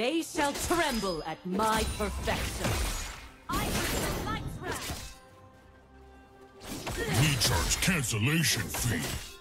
They shall tremble at my perfection. I am the light's wrath. We charge cancellation fee.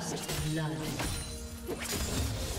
First blood.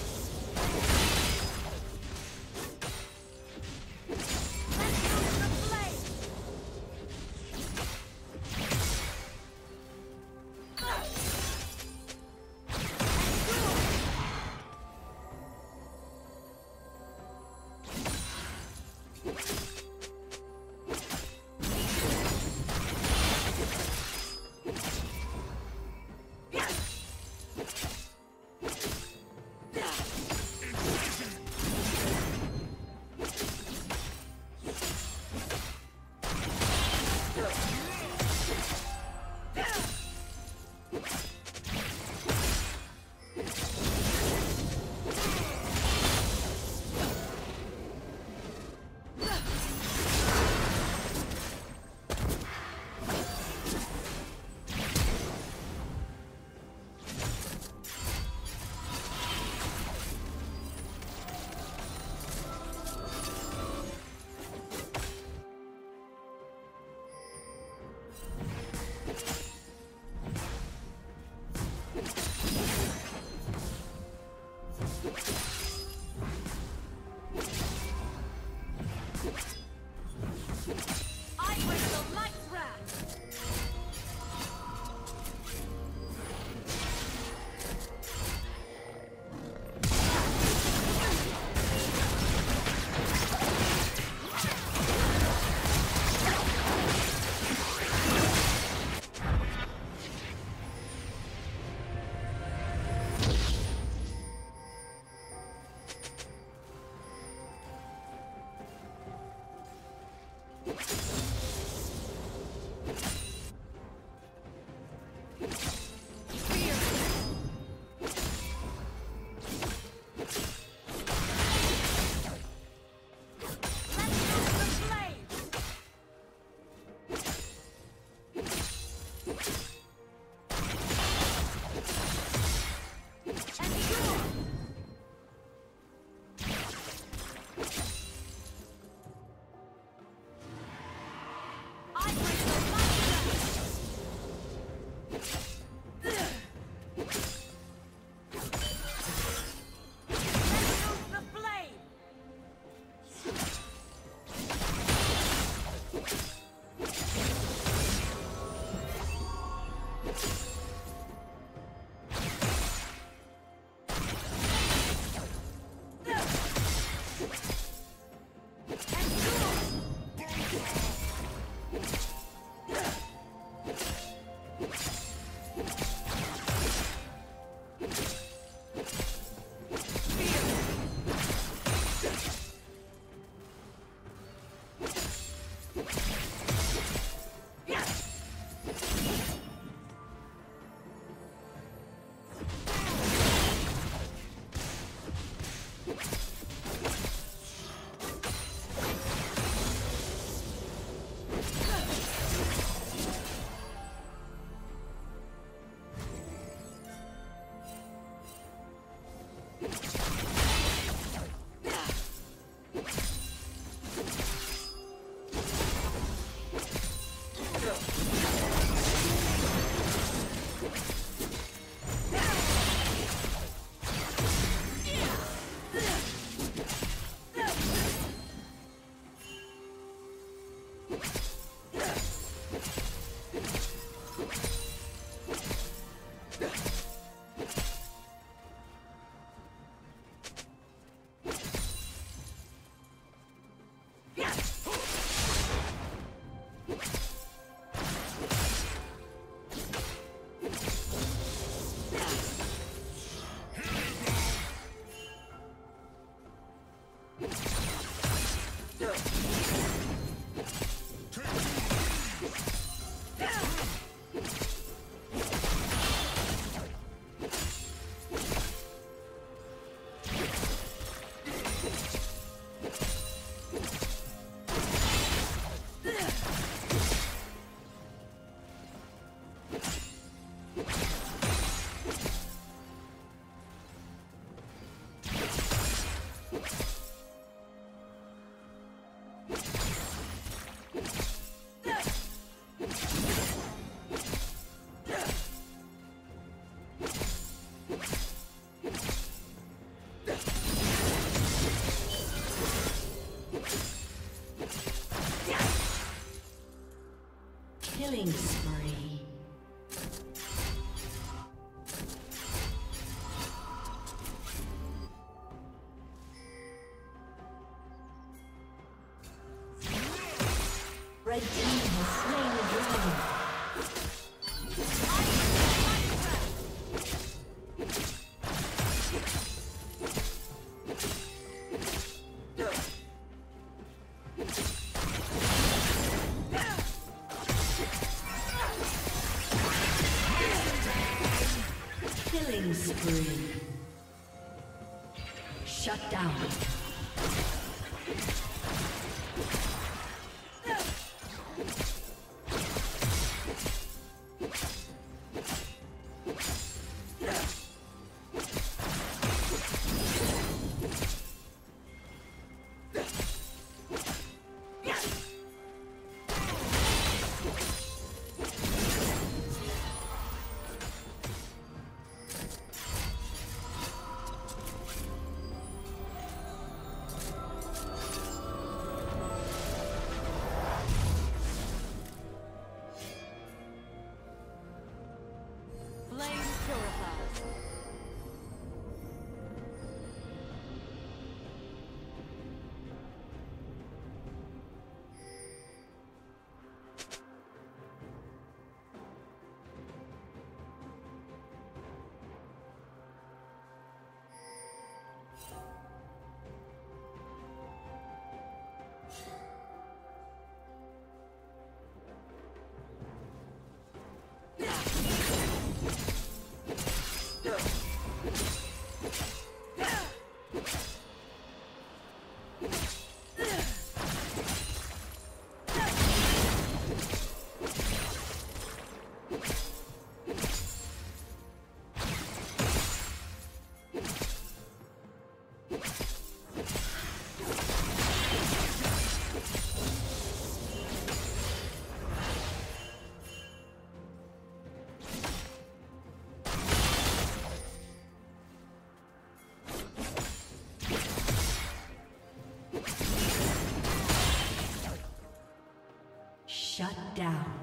you Killing spree. Spree. Down.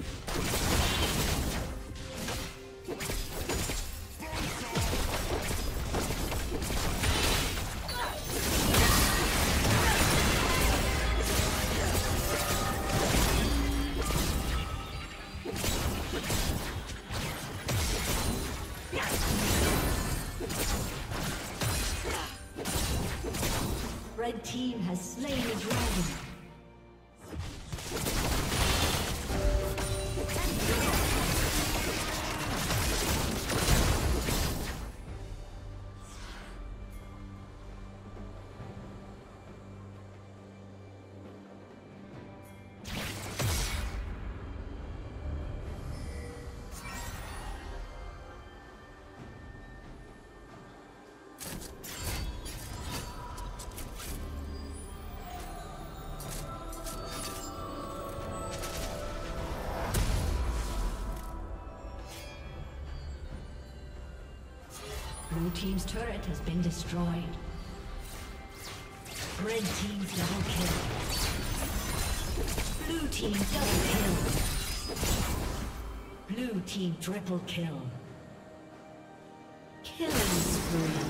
Let's go. Blue team's turret has been destroyed. Red team double kill. Blue team double kill. Blue team triple kill. Killing spree.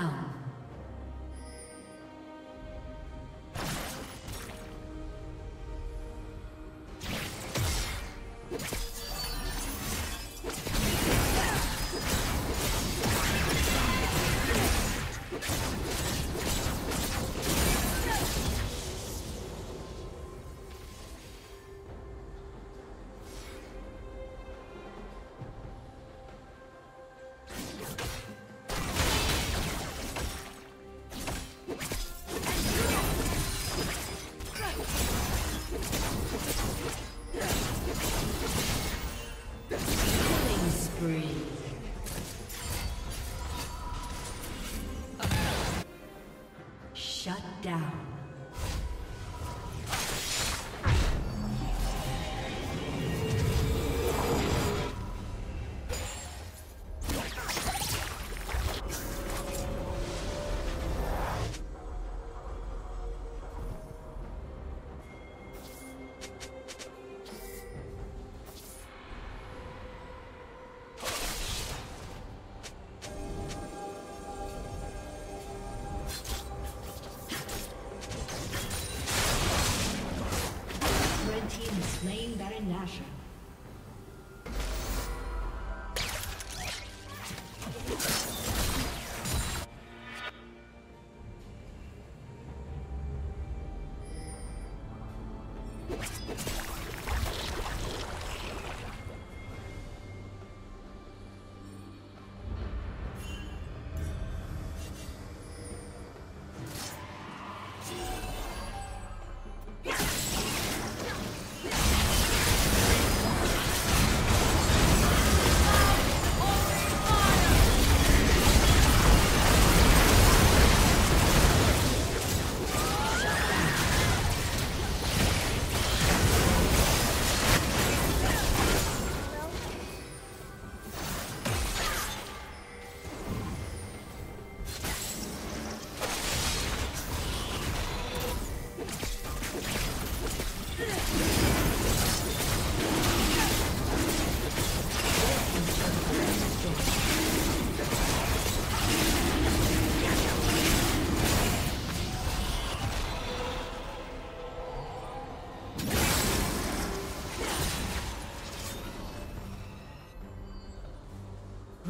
down. Shut down.